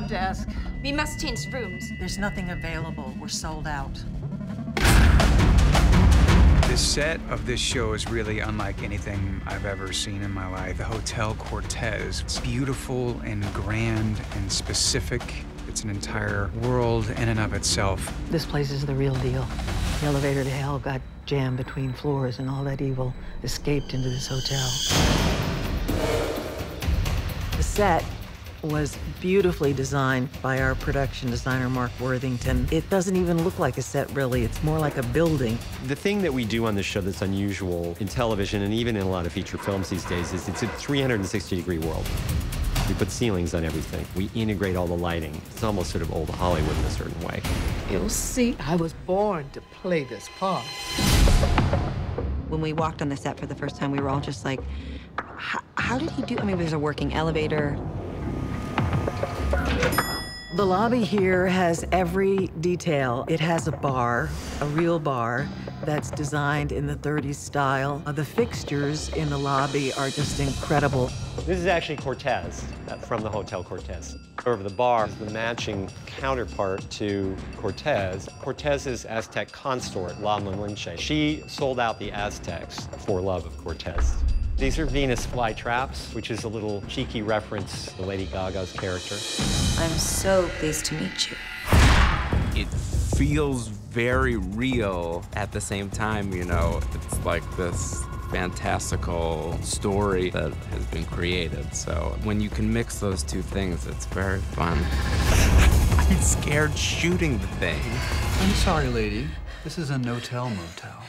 desk. We must change rooms. There's nothing available. We're sold out. The set of this show is really unlike anything I've ever seen in my life. The Hotel Cortez. It's beautiful and grand and specific. It's an entire world in and of itself. This place is the real deal. The elevator to hell got jammed between floors, and all that evil escaped into this hotel. The set was beautifully designed by our production designer, Mark Worthington. It doesn't even look like a set, really. It's more like a building. The thing that we do on this show that's unusual in television and even in a lot of feature films these days is it's a 360 degree world. We put ceilings on everything. We integrate all the lighting. It's almost sort of old Hollywood in a certain way. You'll see, I was born to play this part. When we walked on the set for the first time, we were all just like, how did he do? I mean, there's a working elevator. The lobby here has every detail. It has a bar, a real bar, that's designed in the 30s style. Uh, the fixtures in the lobby are just incredible. This is actually Cortez uh, from the Hotel Cortez. Over the bar is the matching counterpart to Cortez. Cortez's Aztec consort, La Malinche. She sold out the Aztecs for love of Cortez. These are Venus flytraps, which is a little cheeky reference to Lady Gaga's character. I'm so pleased to meet you. It feels very real at the same time, you know. It's like this fantastical story that has been created. So when you can mix those two things, it's very fun. I'm scared shooting the thing. I'm sorry, lady. This is a no-tell motel.